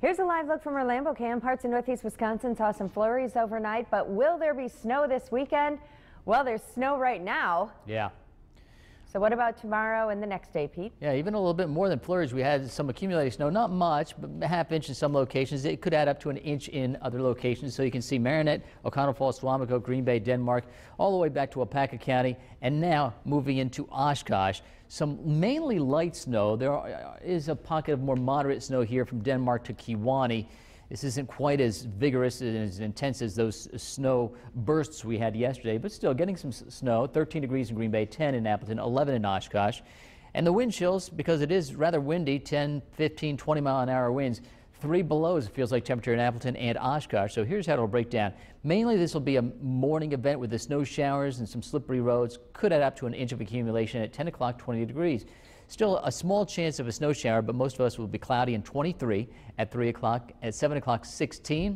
Here's a live look from our Lambeau cam. Parts of northeast Wisconsin saw some flurries overnight, but will there be snow this weekend? Well, there's snow right now. Yeah. So what about tomorrow and the next day, Pete? Yeah, even a little bit more than flurries. We had some accumulated snow, not much, but a half inch in some locations. It could add up to an inch in other locations. So you can see Marinette, Oconto Falls, Suamico, Green Bay, Denmark, all the way back to Waupaca County, and now moving into Oshkosh. Some mainly light snow. There is a pocket of more moderate snow here from Denmark to Kewaunee. This isn't quite as vigorous and as intense as those snow bursts we had yesterday, but still getting some snow. 13 degrees in Green Bay, 10 in Appleton, 11 in Oshkosh. And the wind chills, because it is rather windy, 10, 15, 20 mile an hour winds. Three below as it feels like temperature in Appleton and Oshkosh. So here's how it'll break down. Mainly this will be a morning event with the snow showers and some slippery roads. Could add up to an inch of accumulation at 10 o'clock, 20 degrees. Still a small chance of a snow shower, but most of us will be cloudy and 23 at 3 o'clock. At 7 o'clock, 16.